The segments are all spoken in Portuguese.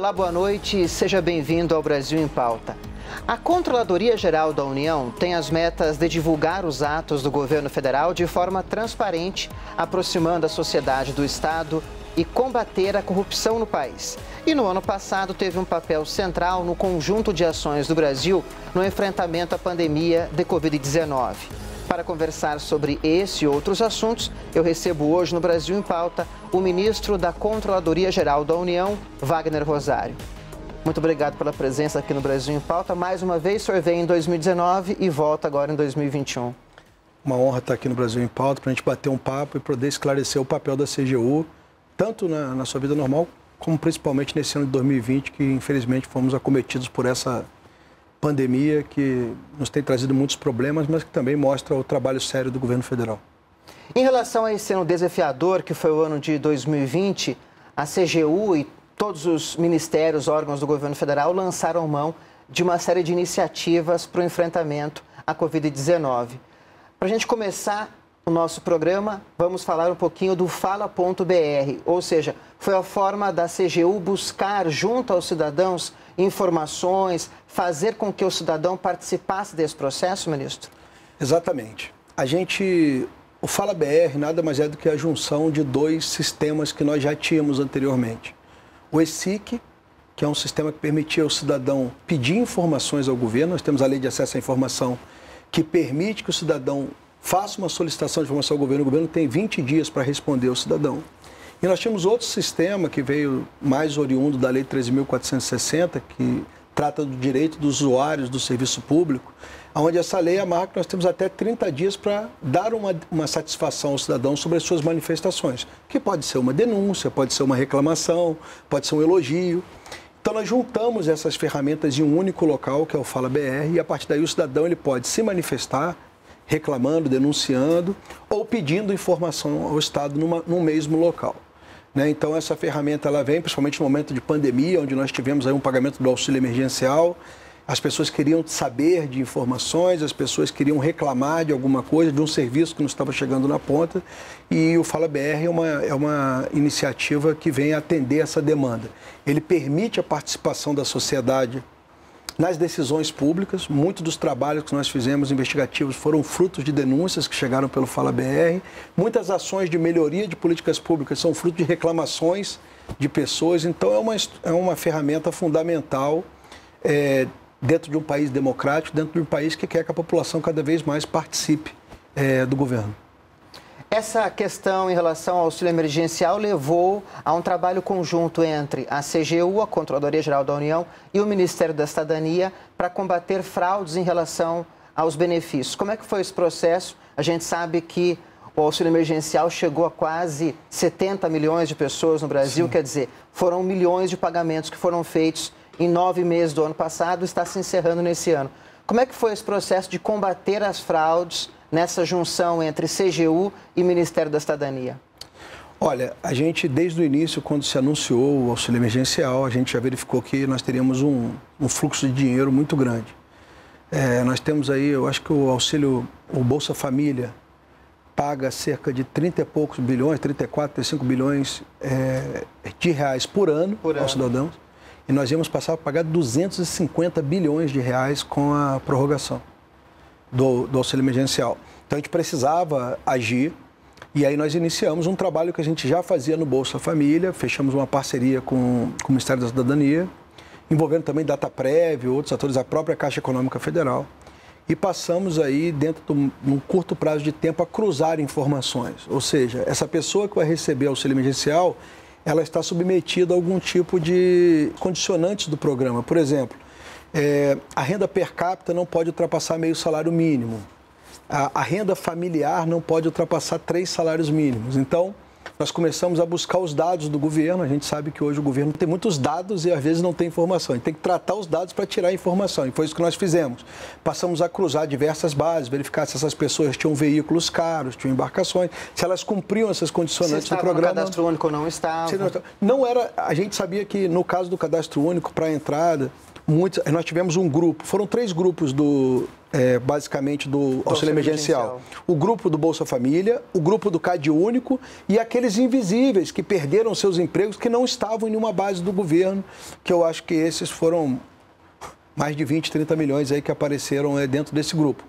Olá, boa noite. Seja bem-vindo ao Brasil em Pauta. A Controladoria Geral da União tem as metas de divulgar os atos do governo federal de forma transparente, aproximando a sociedade do Estado e combater a corrupção no país. E no ano passado teve um papel central no conjunto de ações do Brasil no enfrentamento à pandemia de Covid-19. Para conversar sobre esse e outros assuntos, eu recebo hoje no Brasil em Pauta o ministro da Controladoria Geral da União, Wagner Rosário. Muito obrigado pela presença aqui no Brasil em Pauta. Mais uma vez, o senhor veio em 2019 e volta agora em 2021. Uma honra estar aqui no Brasil em Pauta para a gente bater um papo e poder esclarecer o papel da CGU, tanto na, na sua vida normal, como principalmente nesse ano de 2020, que infelizmente fomos acometidos por essa pandemia que nos tem trazido muitos problemas, mas que também mostra o trabalho sério do governo federal. Em relação a esse ano desafiador, que foi o ano de 2020, a CGU e todos os ministérios, órgãos do governo federal lançaram mão de uma série de iniciativas para o enfrentamento à Covid-19. Para a gente começar o nosso programa, vamos falar um pouquinho do Fala.br, ou seja, foi a forma da CGU buscar junto aos cidadãos informações, fazer com que o cidadão participasse desse processo, ministro? Exatamente. A gente, o Fala BR nada mais é do que a junção de dois sistemas que nós já tínhamos anteriormente. O ESIC, que é um sistema que permitia ao cidadão pedir informações ao governo, nós temos a Lei de Acesso à Informação, que permite que o cidadão faça uma solicitação de informação ao governo, o governo tem 20 dias para responder ao cidadão. E nós tínhamos outro sistema que veio mais oriundo da Lei 13.460, que trata do direito dos usuários do serviço público, onde essa lei amarra que nós temos até 30 dias para dar uma, uma satisfação ao cidadão sobre as suas manifestações, que pode ser uma denúncia, pode ser uma reclamação, pode ser um elogio. Então nós juntamos essas ferramentas em um único local, que é o Fala BR, e a partir daí o cidadão ele pode se manifestar, reclamando, denunciando ou pedindo informação ao Estado numa, num mesmo local. Né? Então, essa ferramenta ela vem principalmente no momento de pandemia, onde nós tivemos aí um pagamento do auxílio emergencial. As pessoas queriam saber de informações, as pessoas queriam reclamar de alguma coisa, de um serviço que não estava chegando na ponta. E o Fala BR é uma, é uma iniciativa que vem atender essa demanda. Ele permite a participação da sociedade nas decisões públicas. Muitos dos trabalhos que nós fizemos investigativos foram frutos de denúncias que chegaram pelo Fala BR. Muitas ações de melhoria de políticas públicas são fruto de reclamações de pessoas. Então, é uma, é uma ferramenta fundamental é, dentro de um país democrático, dentro de um país que quer que a população cada vez mais participe é, do governo. Essa questão em relação ao auxílio emergencial levou a um trabalho conjunto entre a CGU, a Controladoria Geral da União, e o Ministério da Cidadania para combater fraudes em relação aos benefícios. Como é que foi esse processo? A gente sabe que o auxílio emergencial chegou a quase 70 milhões de pessoas no Brasil, Sim. quer dizer, foram milhões de pagamentos que foram feitos em nove meses do ano passado, está se encerrando nesse ano. Como é que foi esse processo de combater as fraudes? Nessa junção entre CGU e Ministério da Cidadania? Olha, a gente, desde o início, quando se anunciou o auxílio emergencial, a gente já verificou que nós teríamos um, um fluxo de dinheiro muito grande. É, nós temos aí, eu acho que o auxílio, o Bolsa Família, paga cerca de 30 e poucos bilhões, 34, 35 bilhões é, de reais por ano por aos ano. cidadãos. E nós íamos passar a pagar 250 bilhões de reais com a prorrogação do, do auxílio emergencial. Então a gente precisava agir e aí nós iniciamos um trabalho que a gente já fazia no Bolsa Família, fechamos uma parceria com, com o Ministério da Cidadania, envolvendo também Dataprev, outros atores, a própria Caixa Econômica Federal. E passamos aí, dentro de um curto prazo de tempo, a cruzar informações. Ou seja, essa pessoa que vai receber auxílio emergencial, ela está submetida a algum tipo de condicionantes do programa. Por exemplo, é, a renda per capita não pode ultrapassar meio salário mínimo. A, a renda familiar não pode ultrapassar três salários mínimos. Então, nós começamos a buscar os dados do governo. A gente sabe que hoje o governo tem muitos dados e às vezes não tem informação. A gente tem que tratar os dados para tirar a informação. E foi isso que nós fizemos. Passamos a cruzar diversas bases, verificar se essas pessoas tinham veículos caros, tinham embarcações, se elas cumpriam essas condicionantes se do programa. No cadastro único não estava. Não era. A gente sabia que no caso do cadastro único para a entrada, muitos, nós tivemos um grupo, foram três grupos do, é, basicamente do auxílio emergencial. O grupo do Bolsa Família, o grupo do CAD Único e aqueles invisíveis que perderam seus empregos, que não estavam em nenhuma base do governo, que eu acho que esses foram mais de 20, 30 milhões aí que apareceram é, dentro desse grupo.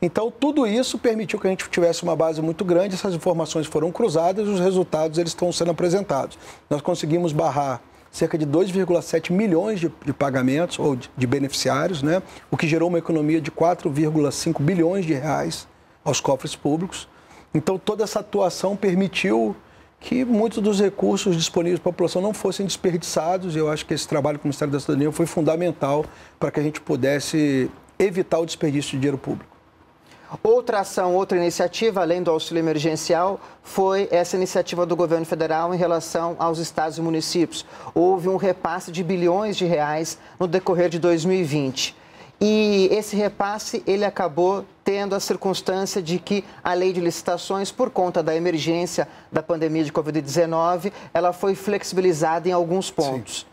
Então, tudo isso permitiu que a gente tivesse uma base muito grande, essas informações foram cruzadas e os resultados eles estão sendo apresentados. Nós conseguimos barrar cerca de 2,7 milhões de, de, pagamentos ou de, de, beneficiários, né? o que gerou uma economia de 4,5 bilhões de reais aos cofres públicos. Então, toda essa atuação permitiu que muitos dos recursos disponíveis para a população não fossem desperdiçados. Eu acho que esse trabalho com o Ministério da Cidadania foi fundamental para que a gente pudesse evitar o desperdício de dinheiro público. Outra ação, outra iniciativa, além do auxílio emergencial, foi essa iniciativa do governo federal em relação aos estados e municípios. Houve um repasse de bilhões de reais no decorrer de 2020. E esse repasse, ele acabou tendo a circunstância de que a lei de licitações, por conta da emergência da pandemia de Covid-19, ela foi flexibilizada em alguns pontos. Sim.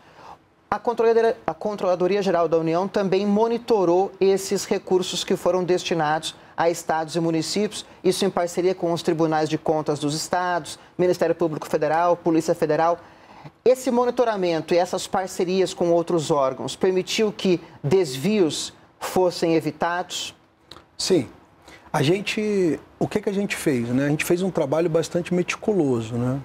A Controladoria, a Controladoria Geral da União também monitorou esses recursos que foram destinados a estados e municípios, isso em parceria com os tribunais de contas dos estados, Ministério Público Federal, Polícia Federal. Esse monitoramento e essas parcerias com outros órgãos permitiu que desvios fossem evitados? Sim. A gente, o que, que a gente fez? Né? A gente fez um trabalho bastante meticuloso. Né?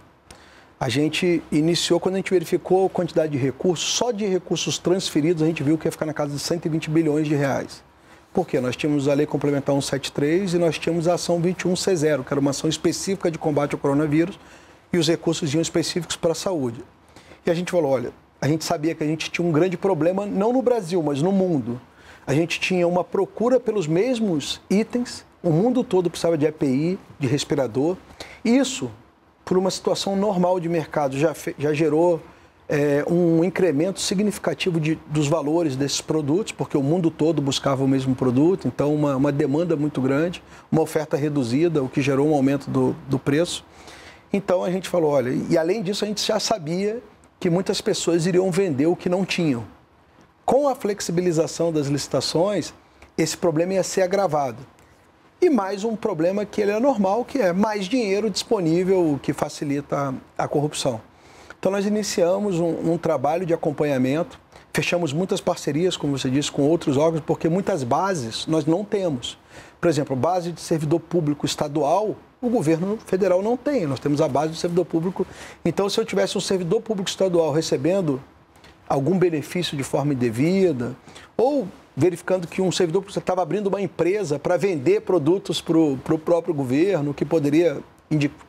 A gente iniciou, quando a gente verificou a quantidade de recursos, só de recursos transferidos, a gente viu que ia ficar na casa de 120 bilhões de reais. Por quê? Nós tínhamos a Lei Complementar 173 e nós tínhamos a Ação 21C0, que era uma ação específica de combate ao coronavírus, e os recursos iam específicos para a saúde. E a gente falou, olha, a gente sabia que a gente tinha um grande problema, não no Brasil, mas no mundo. A gente tinha uma procura pelos mesmos itens, o mundo todo precisava de EPI, de respirador. Isso, por uma situação normal de mercado, já, já gerou é, um incremento significativo de, dos valores desses produtos, porque o mundo todo buscava o mesmo produto, então uma, uma demanda muito grande, uma oferta reduzida, o que gerou um aumento do, do preço. Então a gente falou, olha, e além disso a gente já sabia que muitas pessoas iriam vender o que não tinham. Com a flexibilização das licitações, esse problema ia ser agravado. E mais um problema que ele é normal, que é mais dinheiro disponível, que facilita a corrupção. Então, nós iniciamos um, um, trabalho de acompanhamento, fechamos muitas parcerias, como você disse, com outros órgãos, porque muitas bases nós não temos. Por exemplo, base de servidor público estadual, o governo federal não tem. Nós temos a base do servidor público. Então, se eu tivesse um servidor público estadual recebendo algum benefício de forma indevida, ou verificando que um servidor público estava abrindo uma empresa para vender produtos para o próprio governo, que poderia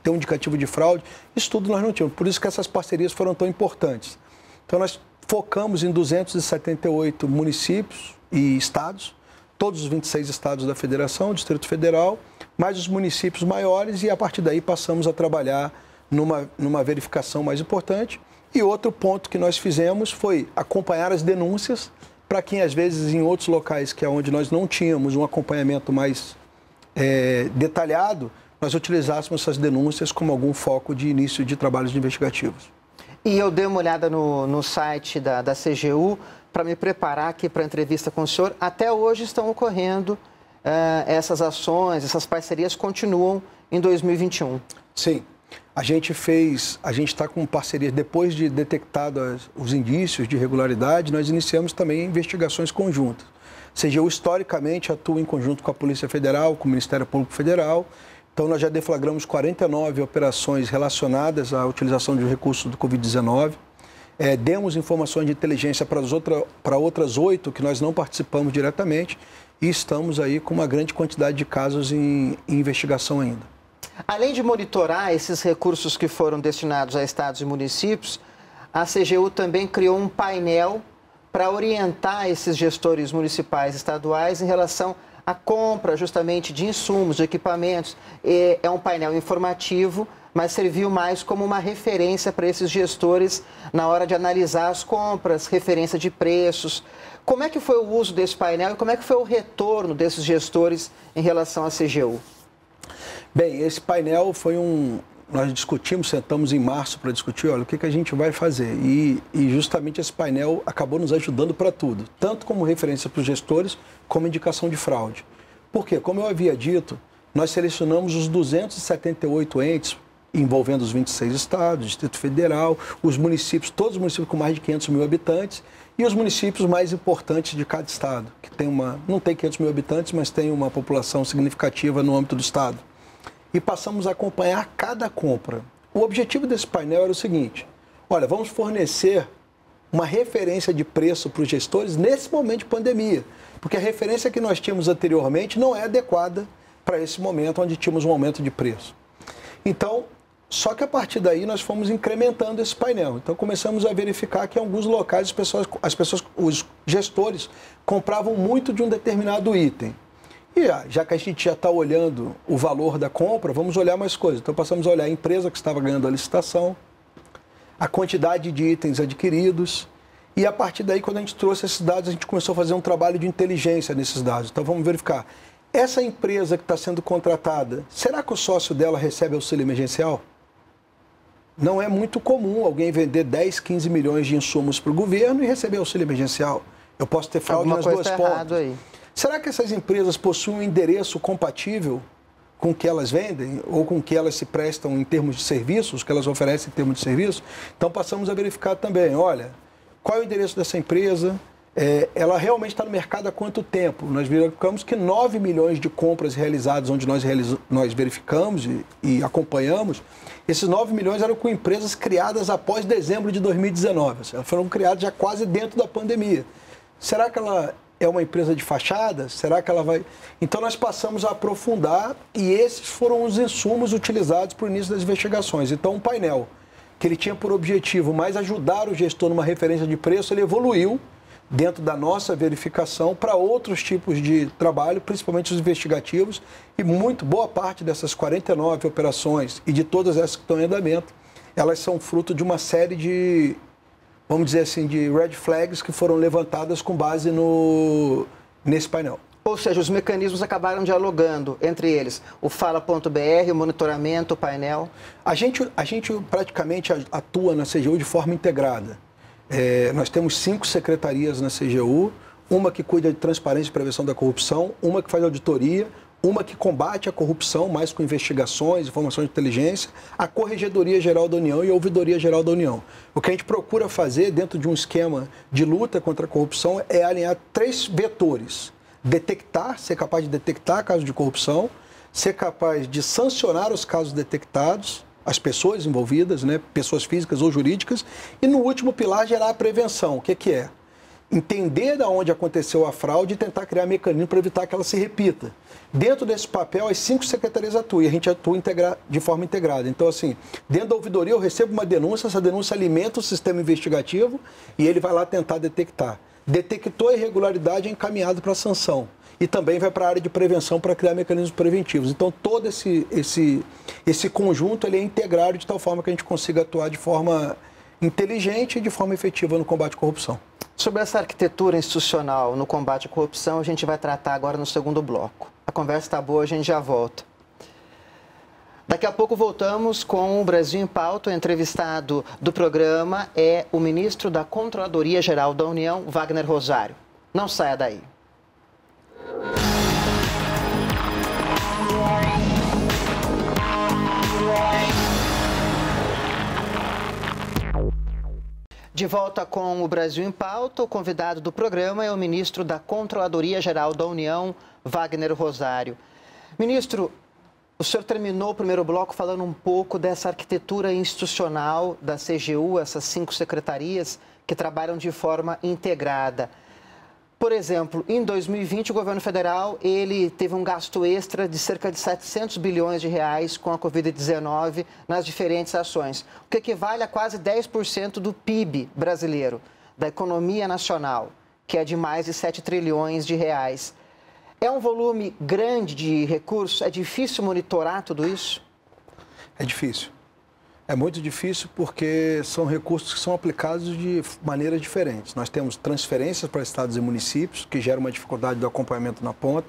ter um indicativo de fraude. Isso tudo nós não tínhamos. Por isso que essas parcerias foram tão importantes. Então, nós focamos em 278 municípios e estados, todos os 26 estados da federação, Distrito Federal, mais os municípios maiores, e a partir daí passamos a trabalhar numa, numa verificação mais importante. E outro ponto que nós fizemos foi acompanhar as denúncias, para quem às vezes em outros locais, que é onde nós não tínhamos um acompanhamento mais é, detalhado, nós utilizássemos essas denúncias como algum foco de início de trabalhos investigativos. E eu dei uma olhada no, no site da, da CGU para me preparar aqui para a entrevista com o senhor. Até hoje estão ocorrendo uh, essas ações, essas parcerias continuam em 2021. Sim. A gente fez, a gente está com parcerias, depois de detectados os indícios de irregularidade, nós iniciamos também investigações conjuntas. A CGU historicamente atua em conjunto com a Polícia Federal, com o Ministério Público Federal, então, nós já deflagramos 49 operações relacionadas à utilização de recursos do Covid-19. É, demos informações de inteligência para, outra, para outras oito que nós não participamos diretamente e estamos aí com uma grande quantidade de casos em, em investigação ainda. Além de monitorar esses recursos que foram destinados a estados e municípios, a CGU também criou um painel para orientar esses gestores municipais e estaduais em relação a compra justamente de insumos, de equipamentos, é um painel informativo, mas serviu mais como uma referência para esses gestores na hora de analisar as compras, referência de preços. Como é que foi o uso desse painel e como é que foi o retorno desses gestores em relação à CGU? Bem, esse painel foi um, nós discutimos, sentamos em março para discutir, olha, o que, que a gente vai fazer. E, e justamente esse painel acabou nos ajudando para tudo, tanto como referência para os gestores, como indicação de fraude. Por quê? Como eu havia dito, nós selecionamos os 278 entes envolvendo os 26 estados, Distrito Federal, os municípios, todos os municípios com mais de 500 mil habitantes e os municípios mais importantes de cada estado, que tem uma, não tem 500 mil habitantes, mas tem uma população significativa no âmbito do estado. E passamos a acompanhar cada compra. O objetivo desse painel era o seguinte: olha, vamos fornecer uma referência de preço para os gestores nesse momento de pandemia, porque a referência que nós tínhamos anteriormente não é adequada para esse momento onde tínhamos um aumento de preço. Então, só que a partir daí nós fomos incrementando esse painel. Então começamos a verificar que em alguns locais as pessoas, as pessoas os gestores compravam muito de um determinado item. E ah, já que a gente já está olhando o valor da compra, vamos olhar mais coisas. Então passamos a olhar a empresa que estava ganhando a licitação, a quantidade de itens adquiridos. E a partir daí, quando a gente trouxe esses dados, a gente começou a fazer um trabalho de inteligência nesses dados. Então vamos verificar. Essa empresa que está sendo contratada, será que o sócio dela recebe auxílio emergencial? Não é muito comum alguém vender 10, 15 milhões de insumos para o governo e receber auxílio emergencial. Eu posso ter fraude Alguma nas duas tá pontas. Aí. Será que essas empresas possuem um endereço compatível com o que elas vendem ou com o que elas se prestam em termos de serviços, que elas oferecem em termos de serviços? Então passamos a verificar também, olha, qual é o endereço dessa empresa, é, ela realmente está no mercado há quanto tempo? Nós verificamos que 9 milhões de compras realizadas, onde nós, nós verificamos e, e, acompanhamos, esses 9 milhões eram com empresas criadas após dezembro de 2019. Elas foram criadas já quase dentro da pandemia. Será que ela é uma empresa de fachada? Será que ela vai. Então nós passamos a aprofundar e esses foram os insumos utilizados para o início das investigações. Então, um painel que ele tinha por objetivo mais ajudar o gestor numa referência de preço, ele evoluiu dentro da nossa verificação para outros tipos de trabalho, principalmente os investigativos, e muito boa parte dessas 49 operações e de todas essas que estão em andamento, elas são fruto de uma série de, vamos dizer assim, de red flags que foram levantadas com base no, nesse painel. Ou seja, os mecanismos acabaram dialogando entre eles. O Fala.br, o monitoramento, o painel. A gente, a gente praticamente atua na CGU de forma integrada. É, nós temos cinco secretarias na CGU, uma que cuida de transparência e prevenção da corrupção, uma que faz auditoria, uma que combate a corrupção, mais com investigações, informações de inteligência, a Corregedoria Geral da União e a Ouvidoria Geral da União. O que a gente procura fazer dentro de um esquema de luta contra a corrupção é alinhar três vetores. Detectar, ser capaz de detectar casos de corrupção, ser capaz de sancionar os casos detectados as pessoas envolvidas, né, pessoas físicas ou jurídicas, e no último pilar gerar a prevenção. O que, que é? Entender de onde aconteceu a fraude e tentar criar mecanismo para evitar que ela se repita. Dentro desse papel, as cinco secretarias atuam e a gente atua integra de forma integrada. Então, assim, dentro da ouvidoria eu recebo uma denúncia, essa denúncia alimenta o sistema investigativo e ele vai lá tentar detectar. Detectou a irregularidade, é encaminhado para a sanção e também vai para a área de prevenção para criar mecanismos preventivos. Então, todo esse, esse, esse conjunto ele é integrado de tal forma que a gente consiga atuar de forma inteligente e de forma efetiva no combate à corrupção. Sobre essa arquitetura institucional no combate à corrupção, a gente vai tratar agora no segundo bloco. A conversa está boa, a gente já volta. Daqui a pouco voltamos com o Brasil em Pauta. O entrevistado do programa é o ministro da Controladoria Geral da União, Wagner Rosário. Não saia daí. De volta com o Brasil em Pauta, o convidado do programa é o ministro da Controladoria Geral da União, Wagner Rosário. Ministro, o senhor terminou o primeiro bloco falando um pouco dessa arquitetura institucional da CGU, essas cinco secretarias que trabalham de forma integrada. Por exemplo, em 2020, o governo federal ele teve um gasto extra de cerca de 700 bilhões de reais com a Covid-19 nas diferentes ações, o que equivale a quase 10% do PIB brasileiro, da economia nacional, que é de mais de 7 trilhões de reais. É um volume grande de recursos? É difícil monitorar tudo isso? É difícil. É muito difícil porque são recursos que são aplicados de maneiras diferentes. Nós temos transferências para estados e municípios, que geram uma dificuldade do acompanhamento na ponta.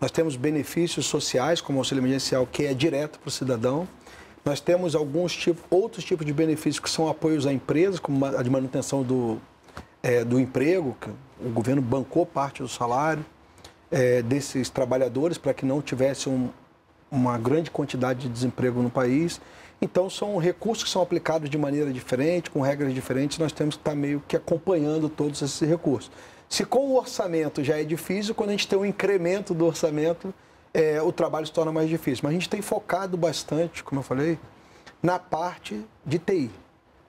Nós temos benefícios sociais, como o auxílio emergencial, que é direto para o cidadão. Nós temos alguns tipos, outros tipos de benefícios que são apoios a empresas, como a de manutenção do, é, do emprego, que o governo bancou parte do salário é, desses trabalhadores para que não tivesse um, uma grande quantidade de desemprego no país. Então, são recursos que são aplicados de maneira diferente, com regras diferentes, nós temos que estar meio que acompanhando todos esses recursos. Se com o orçamento já é difícil, quando a gente tem um incremento do orçamento, é, o trabalho se torna mais difícil. Mas a gente tem focado bastante, como eu falei, na parte de TI.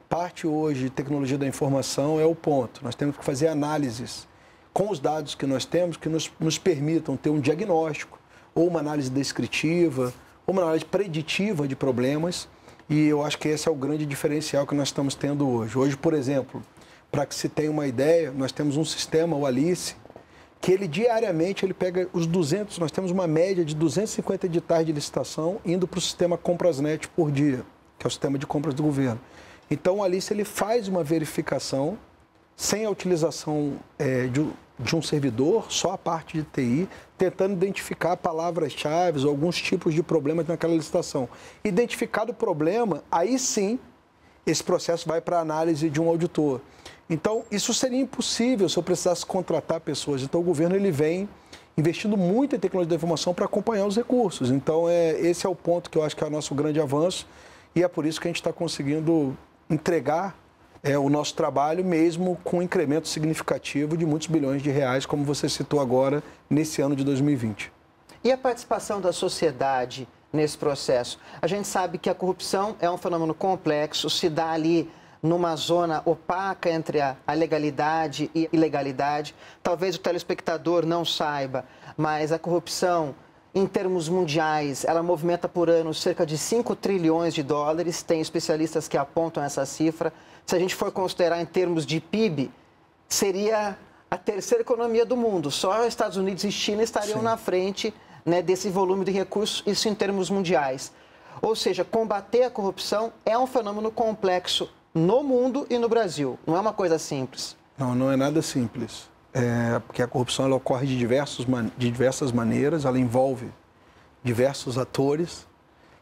Parte hoje de tecnologia da informação é o ponto. Nós temos que fazer análises com os dados que nós temos que nos, nos permitam ter um diagnóstico, ou uma análise descritiva, ou uma análise preditiva de problemas. E eu acho que esse é o grande diferencial que nós estamos tendo hoje. Hoje, por exemplo, para que se tenha uma ideia, nós temos um sistema, o Alice, que ele diariamente ele pega os 200, nós temos uma média de 250 editais de licitação indo para o sistema Comprasnet por dia, que é o sistema de compras do governo. Então, o Alice ele faz uma verificação sem a utilização é, de, de, um servidor, só a parte de TI, tentando identificar palavras-chave ou alguns tipos de problemas naquela licitação. Identificado o problema, aí sim esse processo vai para análise de um auditor. Então, isso seria impossível se eu precisasse contratar pessoas. Então, o governo ele vem investindo muito em tecnologia da informação para acompanhar os recursos. Então, é, esse é o ponto que eu acho que é o nosso grande avanço e é por isso que a gente está conseguindo entregar é, o nosso trabalho, mesmo com um incremento significativo de muitos bilhões de reais, como você citou agora, nesse ano de 2020. E a participação da sociedade nesse processo? A gente sabe que a corrupção é um fenômeno complexo, se dá ali numa zona opaca entre a, a legalidade e ilegalidade. Talvez o telespectador não saiba, mas a corrupção em termos mundiais, ela movimenta por ano cerca de 5 trilhões de dólares. Tem especialistas que apontam essa cifra. Se a gente for considerar em termos de PIB, seria a terceira economia do mundo. Só Estados Unidos e China estariam Sim. na frente né, desse volume de recursos, isso em termos mundiais. Ou seja, combater a corrupção é um fenômeno complexo no mundo e no Brasil. Não é uma coisa simples. Não, não é nada simples. É, porque a corrupção ela ocorre de, diversos, de diversas maneiras, ela envolve diversos atores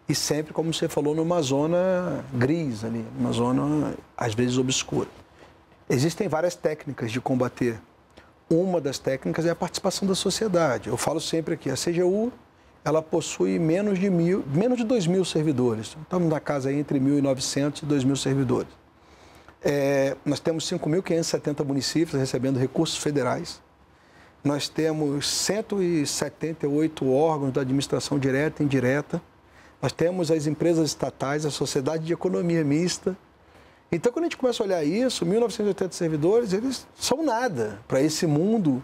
e sempre, como você falou, numa zona gris ali, uma zona às vezes obscura. Existem várias técnicas de combater. Uma das técnicas é a participação da sociedade. Eu falo sempre aqui, a CGU ela possui menos de mil, menos de 2 mil servidores. Estamos na casa entre 1.900 e 2 mil servidores. É, nós temos 5.570 municípios recebendo recursos federais. Nós temos 178 órgãos da administração direta e indireta. Nós temos as empresas estatais, a sociedade de economia mista. Então, quando a gente começa a olhar isso, 1.980 servidores, eles são nada para esse mundo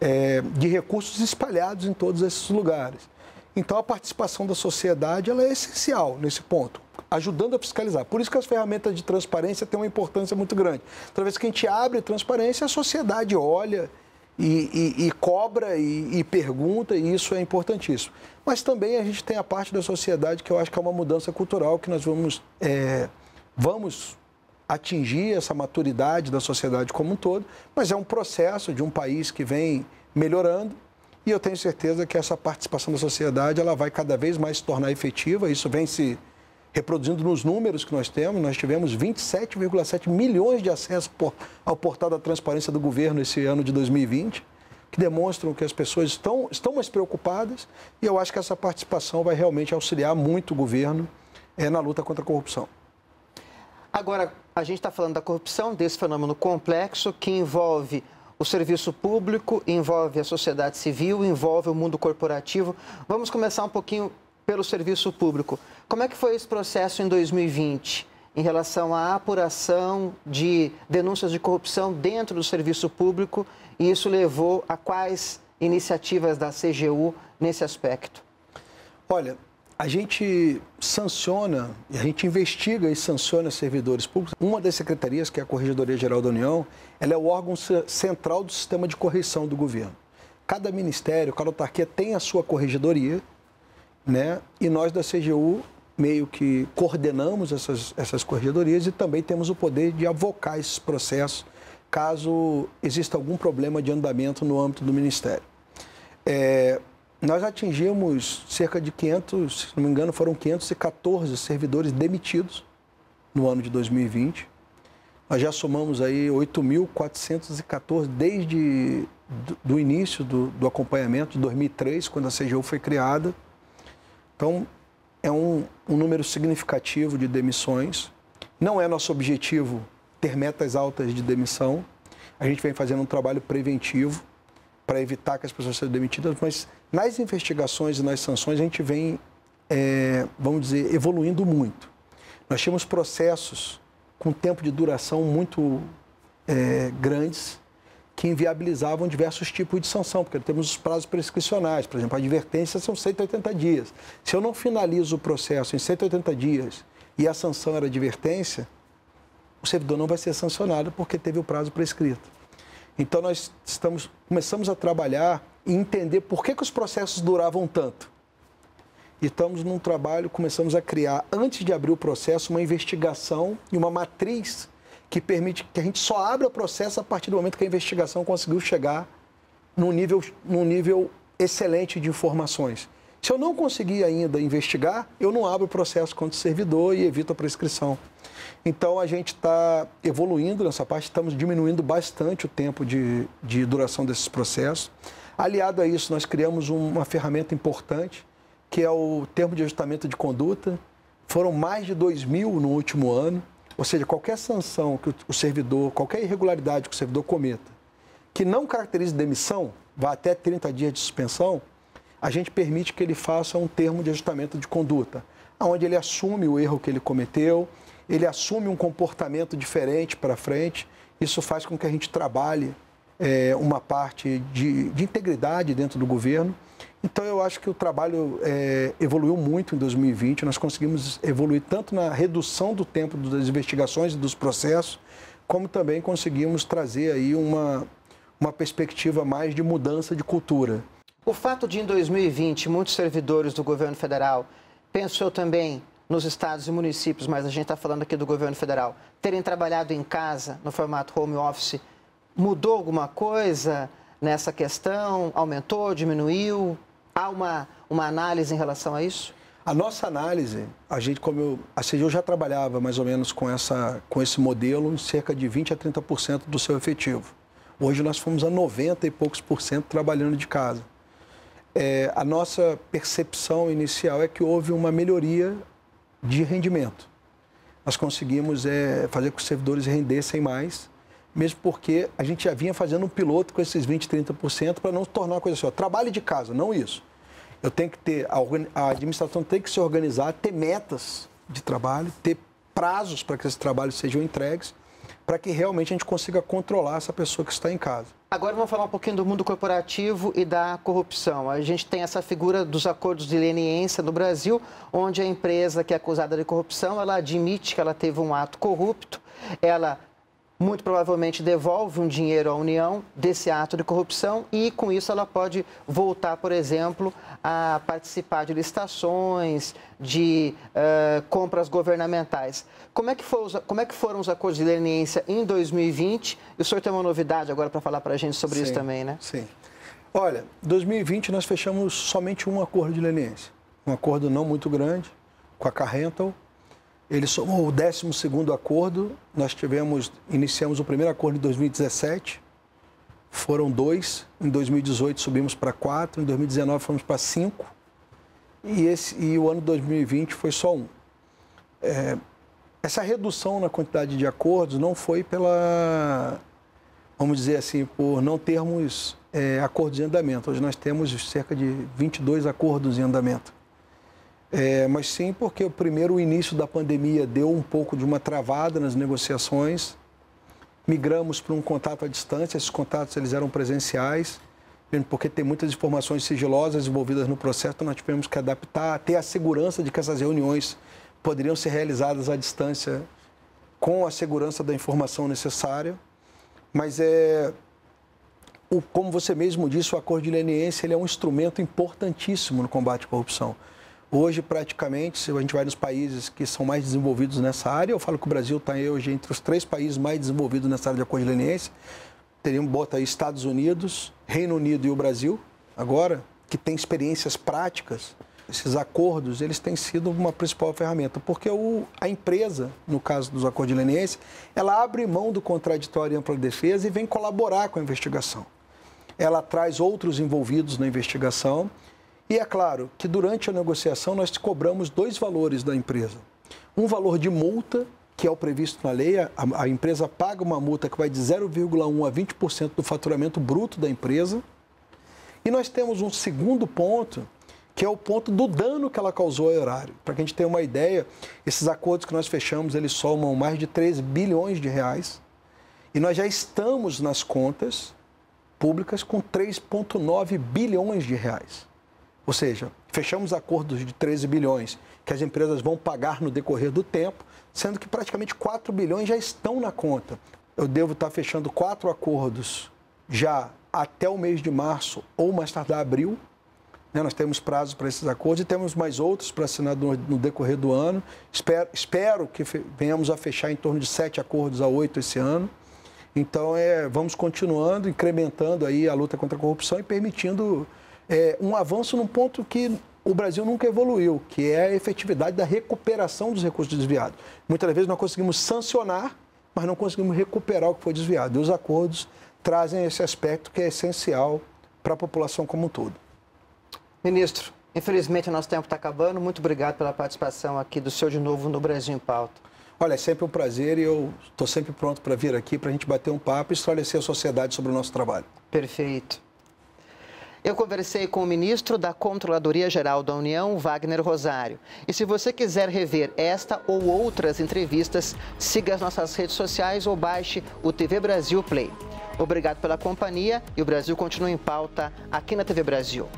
é, de recursos espalhados em todos esses lugares. Então, a participação da sociedade ela é essencial nesse ponto ajudando a fiscalizar. Por isso que as ferramentas de transparência têm uma importância muito grande. Toda vez que a gente abre transparência, a sociedade olha e, e, e cobra e, e, pergunta, e isso é importantíssimo. Mas também a gente tem a parte da sociedade que eu acho que é uma mudança cultural que nós vamos, é, vamos atingir essa maturidade da sociedade como um todo, mas é um processo de um país que vem melhorando e eu tenho certeza que essa participação da sociedade ela vai cada vez mais se tornar efetiva, isso vem se reproduzindo nos números que nós temos, nós tivemos 27,7 milhões de acessos ao portal da transparência do governo esse ano de 2020, que demonstram que as pessoas estão, estão mais preocupadas e eu acho que essa participação vai realmente auxiliar muito o governo é, na luta contra a corrupção. Agora, a gente está falando da corrupção, desse fenômeno complexo que envolve o serviço público, envolve a sociedade civil, envolve o mundo corporativo. Vamos começar um pouquinho pelo serviço público. Como é que foi esse processo em 2020 em relação à apuração de denúncias de corrupção dentro do serviço público e isso levou a quais iniciativas da CGU nesse aspecto? Olha, a gente sanciona, a gente investiga e sanciona servidores públicos. Uma das secretarias, que é a Corregedoria Geral da União, ela é o órgão central do sistema de correção do governo. Cada ministério, cada autarquia tem a sua corregedoria né? E nós da CGU meio que coordenamos essas, essas corregedorias e também temos o poder de avocar esses processos caso exista algum problema de andamento no âmbito do Ministério. É, nós atingimos cerca de 500, se não me engano, foram 514 servidores demitidos no ano de 2020. Nós já somamos aí 8.414 desde do, do início do, do, acompanhamento de 2003, quando a CGU foi criada. Então, é um, um número significativo de demissões. Não é nosso objetivo ter metas altas de demissão. A gente vem fazendo um trabalho preventivo para evitar que as pessoas sejam demitidas, mas nas investigações e nas sanções a gente vem, é, vamos dizer, evoluindo muito. Nós tínhamos processos com tempo de duração muito é, grandes que inviabilizavam diversos tipos de sanção, porque temos os prazos prescricionais, por exemplo, a advertência são 180 dias. Se eu não finalizo o processo em 180 dias e a sanção era advertência, o servidor não vai ser sancionado porque teve o prazo prescrito. Então nós estamos, começamos a trabalhar e entender por que, que os processos duravam tanto. E estamos num trabalho, começamos a criar, antes de abrir o processo, uma investigação e uma matriz que permite que a gente só abra o processo a partir do momento que a investigação conseguiu chegar num nível, num nível excelente de informações. Se eu não conseguir ainda investigar, eu não abro o processo contra o servidor e evito a prescrição. Então a gente está evoluindo nessa parte, estamos diminuindo bastante o tempo de, de duração desses processos. Aliado a isso, nós criamos uma ferramenta importante, que é o termo de ajustamento de conduta. Foram mais de 2 mil no último ano. Ou seja, qualquer sanção que o servidor, qualquer irregularidade que o servidor cometa, que não caracterize demissão, vá até 30 dias de suspensão, a gente permite que ele faça um termo de ajustamento de conduta, onde ele assume o erro que ele cometeu, ele assume um comportamento diferente para frente. Isso faz com que a gente trabalhe é, uma parte de, de, integridade dentro do governo. Então, eu acho que o trabalho é, evoluiu muito em 2020. Nós conseguimos evoluir tanto na redução do tempo das investigações e dos processos, como também conseguimos trazer aí uma, uma perspectiva mais de mudança de cultura. O fato de, em 2020, muitos servidores do governo federal, penso eu também, nos estados e municípios, mas a gente está falando aqui do governo federal, terem trabalhado em casa, no formato home office, mudou alguma coisa nessa questão? Aumentou, diminuiu? Há uma, uma análise em relação a isso? A nossa análise, a gente, como eu, a CGU já trabalhava mais ou menos com, essa, com esse modelo em cerca de 20% a 30% do seu efetivo. Hoje nós fomos a 90 e poucos por cento trabalhando de casa. É, a nossa percepção inicial é que houve uma melhoria de rendimento. Nós conseguimos é, fazer com que os servidores rendessem mais, mesmo porque a gente já vinha fazendo um piloto com esses 20%, 30% para não tornar uma coisa só. Trabalho de casa, não isso. Eu tenho que ter, a administração tem que se organizar, ter metas de trabalho, ter prazos para que esses trabalhos sejam entregues, para que realmente a gente consiga controlar essa pessoa que está em casa. Agora vamos falar um pouquinho do mundo corporativo e da corrupção. A gente tem essa figura dos acordos de leniência no Brasil, onde a empresa que é acusada de corrupção, ela admite que ela teve um ato corrupto, ela muito provavelmente devolve um dinheiro à União desse ato de corrupção e, com isso, ela pode voltar, por exemplo, a participar de licitações, de uh, compras governamentais. Como é, que os, como é, que foram os acordos de leniência em 2020? E o senhor tem uma novidade agora para falar para a gente sobre sim, isso também, né? Sim. Olha, 2020 nós fechamos somente um acordo de leniência. Um acordo não muito grande com a Carrental, ele somou o 12 acordo. Nós tivemos, iniciamos o primeiro acordo em 2017. Foram dois. Em 2018 subimos para quatro. Em 2019 fomos para cinco. E, esse, e o ano 2020 foi só um. É, essa redução na quantidade de acordos não foi pela, vamos dizer assim, por não termos é, acordos em andamento. Hoje nós temos cerca de 22 acordos em andamento. É, mas sim porque o primeiro o início da pandemia deu um pouco de uma travada nas negociações. Migramos para um contato à distância, esses contatos eles eram presenciais, porque tem muitas informações sigilosas envolvidas no processo, então nós tivemos que adaptar, ter a segurança de que essas reuniões poderiam ser realizadas à distância com a segurança da informação necessária. Mas é, o, como você mesmo disse, o acordo de leniência ele é um instrumento importantíssimo no combate à corrupção. Hoje, praticamente, se a gente vai nos países que são mais desenvolvidos nessa área, eu falo que o Brasil está hoje entre os três países mais desenvolvidos nessa área de leniência. Teríamos, bota aí Estados Unidos, Reino Unido e o Brasil, agora, que tem experiências práticas, esses acordos eles têm sido uma principal ferramenta, porque o, a empresa, no caso dos acordos leniência, ela abre mão do contraditório e ampla defesa e vem colaborar com a investigação. Ela traz outros envolvidos na investigação e é claro que durante a negociação nós cobramos dois valores da empresa. Um valor de multa, que é o previsto na lei, a, a empresa paga uma multa que vai de 0,1 a 20% do faturamento bruto da empresa. E nós temos um segundo ponto, que é o ponto do dano que ela causou ao erário. Para que a gente tenha uma ideia, esses acordos que nós fechamos, eles somam mais de 3 bilhões de reais. E nós já estamos nas contas públicas com 3,9 bilhões de reais. Ou seja, fechamos acordos de 13 bilhões que as empresas vão pagar no decorrer do tempo, sendo que praticamente 4 bilhões já estão na conta. Eu devo estar fechando quatro acordos já até o mês de março ou mais tardar abril, né, nós temos prazos para esses acordos e temos mais outros para assinar no, no, decorrer do ano. Espero, espero que venhamos a fechar em torno de sete acordos a oito esse ano. Então, é, vamos continuando, incrementando aí a luta contra a corrupção e permitindo é, um avanço num ponto que o Brasil nunca evoluiu, que é a efetividade da recuperação dos recursos desviados. Muitas vezes nós conseguimos sancionar, mas não conseguimos recuperar o que foi desviado. E os acordos trazem esse aspecto que é essencial para a população como um todo. Ministro, infelizmente o nosso tempo está acabando. Muito obrigado pela participação aqui do senhor de novo no Brasil em Pauta. Olha, é sempre um prazer e eu estou sempre pronto para vir aqui para a gente bater um papo e esclarecer a sociedade sobre o nosso trabalho. Perfeito. Eu conversei com o ministro da Controladoria Geral da União, Wagner Rosário. E se você quiser rever esta ou outras entrevistas, siga as nossas redes sociais ou baixe o TV Brasil Play. Obrigado pela companhia e o Brasil continua em pauta aqui na TV Brasil.